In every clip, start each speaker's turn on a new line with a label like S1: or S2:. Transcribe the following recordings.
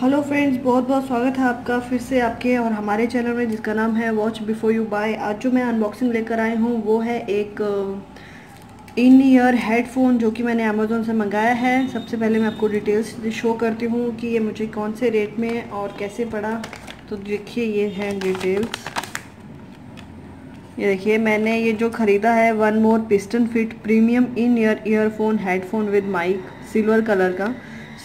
S1: Hello friends बहुत बहुत स्वागत है आपका फिर से आपके और हमारे चैनल में जिसका नाम है वॉच बिफोर यू बाय आज जो मैं अनबॉक्सिंग लेकर आई हूँ, वो है एक इन ईयर हेडफोन जो कि मैंने अमेज़ोन से मंगाया है। सबसे पहले मैं आपको डिटेल्स शो करती हूँ कि ये मुझे कौन से रेट में और कैसे पड़ा। तो देखिए, ये है डिटेल्स ये देखिए, मैंने ये जो ख़रीदा है one more piston fit premium in ear earphone headphone with mic silver colour का।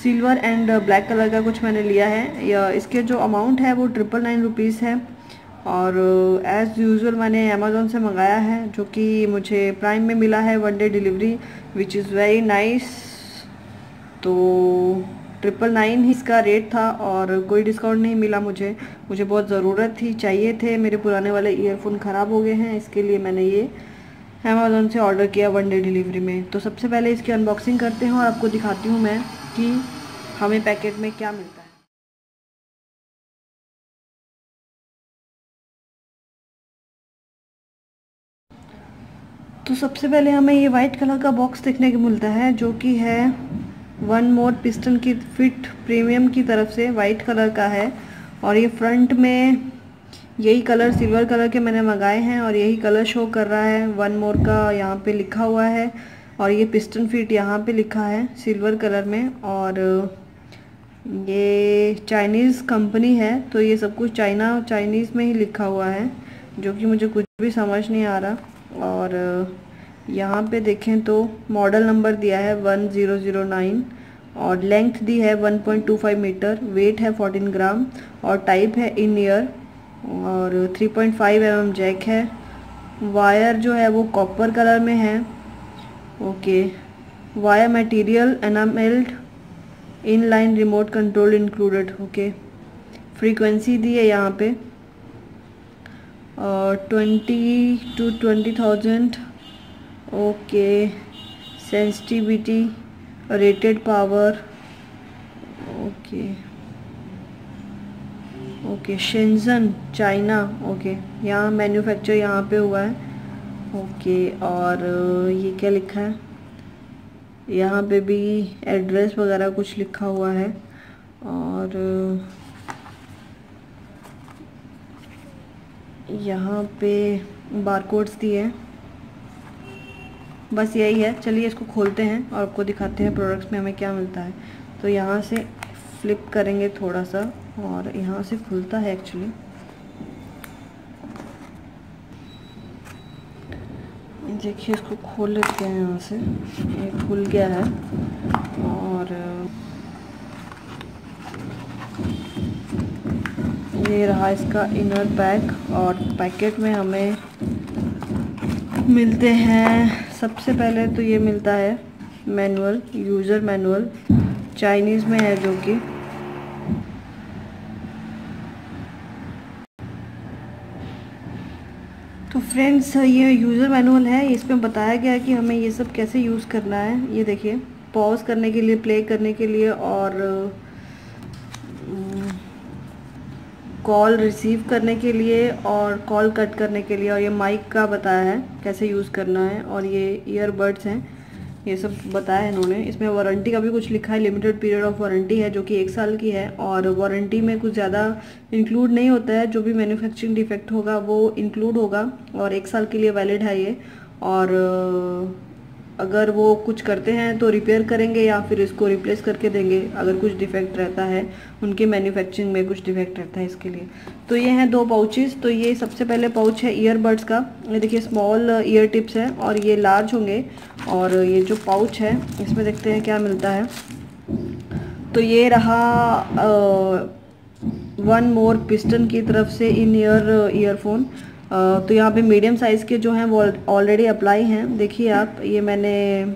S1: सिल्वर एंड ब्लैक कलर का कुछ मैंने लिया है। या इसके जो अमाउंट है वो ट्रिपल नाइन रुपीज़ है। और एज़ uh, यूज़ुअल मैंने अमेज़ोन से मंगाया है जो कि मुझे प्राइम में मिला है one day delivery which is very nice तो ट्रिपल नाइन ही इसका रेट था और कोई डिस्काउंट नहीं मिला मुझे। मुझे बहुत ज़रूरत थी चाहिए थे। मेरे पुराने वाले ईयरफोन ख़राब हो गए हैं इसके लिए मैंने ये अमेज़ोन से ऑर्डर किया वन डे डिलीवरी में। तो सबसे पहले इसकी अनबॉक्सिंग करते हैं और आपको दिखाती हूँ मैं कि हमें पैकेट में क्या मिलता है? तो सबसे पहले हमें ये वाइट कलर का बॉक्स देखने को मिलता है, जो कि है वन मोर पिस्टन की फिट प्रीमियम की तरफ़ से वाइट कलर का है। और ये फ्रंट में यही कलर सिल्वर कलर के मैंने मंगाए हैं और यही कलर शो कर रहा है। वन मोर का यहाँ पे लिखा हुआ है और ये पिस्टन फिट यहाँ पे लिखा है सिल्वर कलर में और ये चाइनीज़ कंपनी है तो ये सब कुछ चाइना चाइनीज़ में ही लिखा हुआ है, जो कि मुझे कुछ भी समझ नहीं आ रहा। और, यहाँ पे देखें तो मॉडल नंबर दिया है वन ज़ीरो ज़ीरो नाइन और लेंथ दी है one point two five metre weight है फोर्टीन ग्राम और टाइप है इन ईयर और three point five m jack है। वायर जो है वो कॉपर कलर में है। Okay wire material enamelled inline remote control included okay frequency दी है यहाँ पे। और twenty to twenty thousand okay sensitivity rated power okay okay Shenzhen China okay यहाँ मैन्युफैक्चर यहाँ पे हुआ है ओके और ये क्या लिखा है? यहाँ पे भी एड्रेस वगैरह कुछ लिखा हुआ है और यहाँ पे बारकोड्स दिए हैं। बस यही है। चलिए इसको खोलते हैं और आपको दिखाते हैं प्रोडक्ट्स में हमें क्या मिलता है। तो यहाँ से फ्लिप करेंगे थोड़ा सा और यहाँ से खुलता है एक्चुअली देखिए, इसको खोल लेते हैं यहाँ से। ये खुल गया है। और, ये रहा इसका इनर पैक और पैकेट में हमें मिलते हैं। सबसे पहले तो ये मिलता है मैनुअल यूज़र मैनुअल चाइनीज़ में है जो कि। फ्रेंड्स ये यूज़र मैनुअल है। इसमें बताया गया है कि हमें ये सब कैसे यूज़ करना है। ये देखिए पॉज करने के लिए प्ले करने के लिए और कॉल रिसीव करने के लिए और कॉल कट करने के लिए और ये माइक का बताया है कैसे यूज़ करना है और ये ईयरबड्स हैं। ये सब बताया इन्होंने। इसमें वारंटी का भी कुछ लिखा है लिमिटेड पीरियड ऑफ़ वारंटी है, जो कि एक साल की है, और वारंटी में कुछ ज़्यादा इंक्लूड नहीं होता है। जो भी मैन्युफैक्चरिंग डिफेक्ट होगा, वो इंक्लूड होगा, और एक साल के लिए वैलिड है ये। और अगर वो कुछ करते हैं तो रिपेयर करेंगे या फिर इसको रिप्लेस करके देंगे। अगर कुछ डिफेक्ट रहता है, उनके मैन्युफैक्चरिंग में कुछ डिफेक्ट रहता है इसके लिए। तो ये हैं दो पाउचेस तो ये सबसे पहले पाउच है ईयरबड्स का। ये देखिए स्मॉल ईयर टिप्स है और ये लार्ज होंगे। और ये जो पाउच है, इसमें देखते हैं क्या मिलता है। तो ये रहा वन मोर पिस्टन की तरफ़ से इन ईयर ईयरफोन तो यहाँ पे मीडियम साइज़ के जो हैं वो ऑलरेडी अप्लाई हैं। देखिए आप, ये मैंने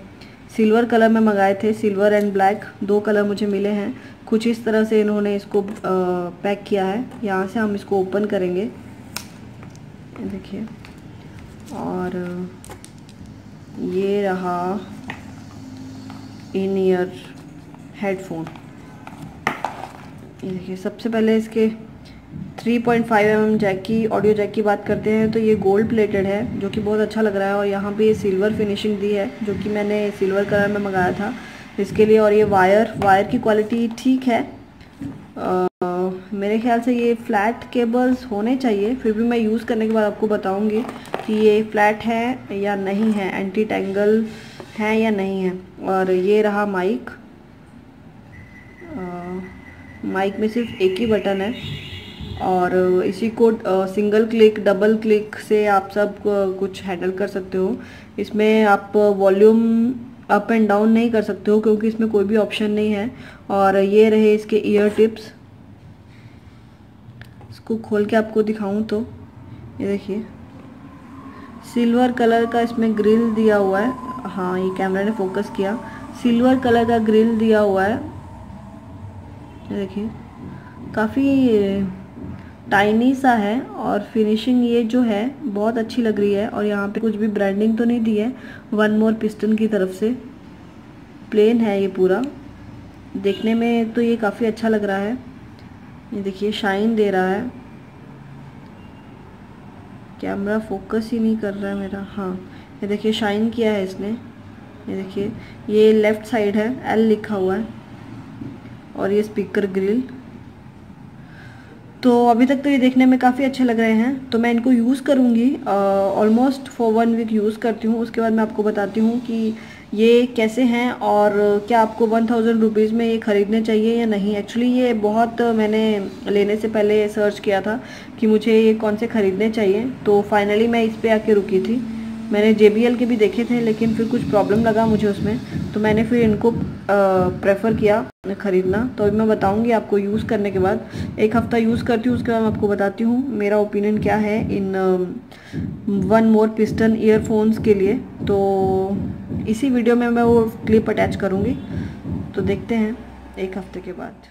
S1: सिल्वर कलर में मंगाए थे सिल्वर एंड ब्लैक दो कलर मुझे मिले हैं। कुछ इस तरह से इन्होंने इसको पैक किया है। यहाँ से हम इसको ओपन करेंगे। देखिए। और ये रहा इन ईयर हेडफोन ये देखिए, सबसे पहले इसके 3.5 पॉइंट mm जैक की ऑडियो जैक की बात करते हैं तो ये गोल्ड प्लेटेड है जो कि बहुत अच्छा लग रहा है और यहाँ पे ये सिल्वर फिनिशिंग दी है जो कि मैंने सिल्वर कलर में मंगाया था। इसके लिए और ये वायर वायर की क्वालिटी ठीक है। आ, मेरे ख्याल से ये फ्लैट केबल्स होने चाहिए फिर भी मैं यूज़ करने के बाद आपको बताऊँगी कि ये फ्लैट है या नहीं है एंटी टेंगल है या नहीं है। और ये रहा माइक माइक में सिर्फ़ एक ही बटन है। और इसी को सिंगल क्लिक डबल क्लिक से आप सब कुछ हैंडल कर सकते हो। इसमें आप वॉल्यूम अप एंड डाउन नहीं कर सकते हो, क्योंकि इसमें कोई भी ऑप्शन नहीं है। और, ये रहे इसके ईयर टिप्स इसको खोल के आपको दिखाऊँ तो ये देखिए। सिल्वर कलर का इसमें ग्रिल दिया हुआ है। हाँ ये कैमरा ने फोकस किया। सिल्वर कलर का ग्रिल दिया हुआ है। देखिए। काफ़ी टाइनी सा है और फिनिशिंग ये जो है, बहुत अच्छी लग रही है और यहाँ पे कुछ भी ब्रांडिंग तो नहीं दी है। वन मोर पिस्टन की तरफ़ से। प्लेन है ये पूरा। देखने में तो ये काफ़ी अच्छा लग रहा है। ये देखिए शाइन दे रहा है। कैमरा फोकस ही नहीं कर रहा है मेरा। हाँ ये देखिए शाइन किया है इसने। ये देखिए, ये लेफ़्ट साइड है। एल लिखा हुआ है। और ये स्पीकर ग्रिल तो अभी तक तो ये देखने में काफ़ी अच्छे लग रहे हैं। तो मैं इनको यूज़ करूँगी almost for one week use करती हूँ। उसके बाद मैं आपको बताती हूँ कि ये कैसे हैं और क्या आपको वन थाउज़ेंड रुपीज़ में ये ख़रीदने चाहिए या नहीं। एक्चुअली ये बहुत मैंने लेने से पहले सर्च किया था कि मुझे ये कौन से ख़रीदने चाहिए। तो फाइनली मैं इस पर आके रुकी थी। मैंने JBL के भी देखे थे, लेकिन फिर कुछ प्रॉब्लम लगा मुझे उसमें तो मैंने फिर इनको प्रेफर किया ख़रीदना। तो अभी मैं बताऊँगी आपको यूज़ करने के बाद। एक हफ़्ता यूज़ करती हूँ, उसके बाद मैं आपको बताती हूँ मेरा ओपिनियन क्या है इन वन मोर पिस्टन ईयरफोन्स के लिए। तो इसी वीडियो में मैं वो क्लिप अटैच करूँगी। तो देखते हैं एक हफ़्ते के बाद।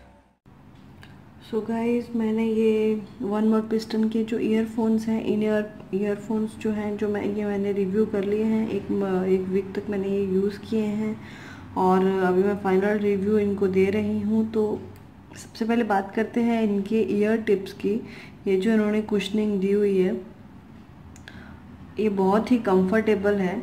S1: सो so गाइस मैंने ये वन मोर पिस्टन के जो ईयरफोन्स हैं इन ईयर ईयरफोन्स जो हैं, जो मैं, ये मैंने रिव्यू कर लिए हैं। एक एक वीक तक मैंने ये यूज़ किए हैं। और अभी मैं फाइनल रिव्यू इनको दे रही हूँ तो सबसे पहले बात करते हैं इनके ईयर टिप्स की। ये जो इन्होंने कुशनिंग दी हुई है, ये बहुत ही कंफर्टेबल है।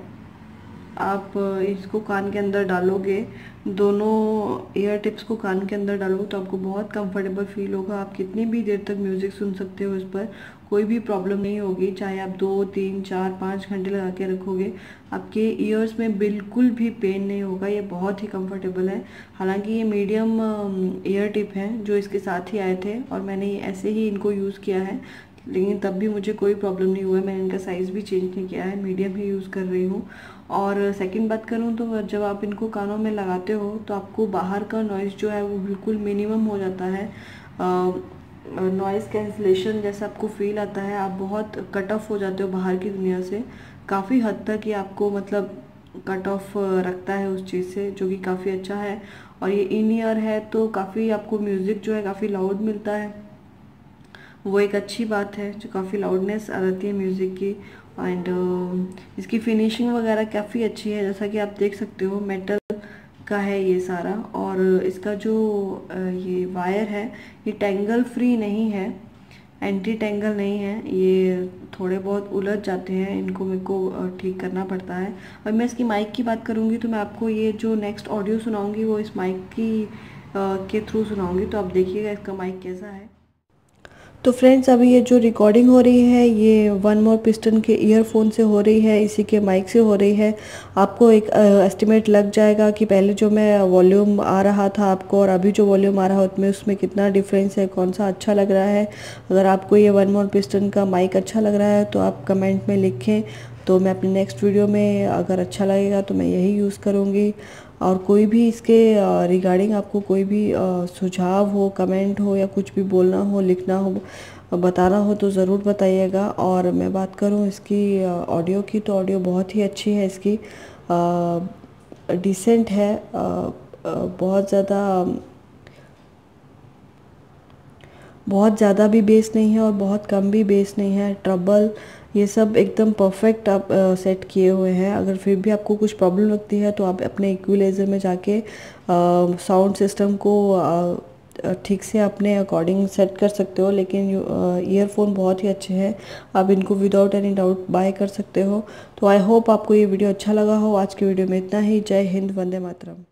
S1: आप इसको कान के अंदर डालोगे दोनों ईयर टिप्स को कान के अंदर डालोगे तो आपको बहुत कंफर्टेबल फील होगा। आप कितनी भी देर तक म्यूज़िक सुन सकते हो इस पर। कोई भी प्रॉब्लम नहीं होगी। चाहे आप दो, तीन, चार, पाँच घंटे लगा के रखोगे, आपके ईयर्स में बिल्कुल भी पेन नहीं होगा। ये बहुत ही कंफर्टेबल है। हालाँकि ये मीडियम ईयर टिप हैं जो इसके साथ ही आए थे और मैंने ऐसे ही इनको यूज़ किया है। लेकिन तब भी मुझे कोई प्रॉब्लम नहीं हुआ मैंने इनका साइज़ भी चेंज नहीं किया है मीडियम ही यूज़ कर रही हूँ। और सेकंड बात करूँ तो जब आप इनको कानों में लगाते हो तो आपको बाहर का नॉइज़ जो है वो बिल्कुल मिनिमम हो जाता है। नॉइज़ कैंसलेशन जैसा आपको फील आता है, आप बहुत कट ऑफ़ हो जाते हो बाहर की दुनिया से। काफ़ी हद तक ये आपको मतलब कट ऑफ़ रखता है उस चीज़ से, जो कि काफ़ी अच्छा है। और ये इन ईयर है तो काफ़ी आपको म्यूज़िक जो है काफ़ी लाउड मिलता है। वो एक अच्छी बात है जो काफ़ी लाउडनेस आ जाती है म्यूज़िक की एंड uh, इसकी फिनिशिंग वगैरह काफ़ी अच्छी है। जैसा कि आप देख सकते हो मेटल का है ये सारा और इसका जो ये वायर है ये टेंगल फ्री नहीं है एंटी टेंगल नहीं है। ये थोड़े बहुत उलझ जाते हैं इनको मेरे को ठीक करना पड़ता है। और मैं इसकी माइक की बात करूँगी तो मैं आपको ये जो नेक्स्ट ऑडियो सुनाऊँगी वो इस माइक की के थ्रू सुनाऊँगी। तो आप देखिएगा इसका माइक कैसा है। तो फ्रेंड्स अभी ये जो रिकॉर्डिंग हो रही है, ये वन मोर पिस्टन के ईयरफोन से हो रही है, इसी के माइक से हो रही है। आपको एक एस्टिमेट लग जाएगा कि पहले जो मैं वॉल्यूम आ रहा था आपको और अभी जो वॉल्यूम आ रहा है, उसमें उसमें कितना डिफरेंस है, कौन सा अच्छा लग रहा है। अगर आपको ये वन मोर पिस्टन का माइक अच्छा लग रहा है तो आप कमेंट में लिखें। तो मैं अपने नेक्स्ट वीडियो में अगर अच्छा लगेगा तो मैं यही यूज़ करूँगी। और कोई भी इसके रिगार्डिंग आपको कोई भी सुझाव हो कमेंट हो या कुछ भी बोलना हो, लिखना हो, बताना हो तो ज़रूर बताइएगा। और मैं बात करूँ इसकी ऑडियो की तो ऑडियो बहुत ही अच्छी है इसकी। डिसेंट है। बहुत ज़्यादा बहुत ज़्यादा भी बेस नहीं है और बहुत कम भी बेस नहीं है। ट्रबल ये सब एकदम परफेक्ट आप सेट किए हुए हैं। अगर फिर भी आपको कुछ प्रॉब्लम लगती है तो आप अपने इक्विलाइजर में जाके साउंड सिस्टम को ठीक से अपने अकॉर्डिंग सेट कर सकते हो। लेकिन ईयरफोन बहुत ही अच्छे हैं। आप इनको विदाउट एनी डाउट बाय कर सकते हो। तो आई होप आपको ये वीडियो अच्छा लगा हो। आज की वीडियो में इतना ही। जय हिंद, वंदे मातरम।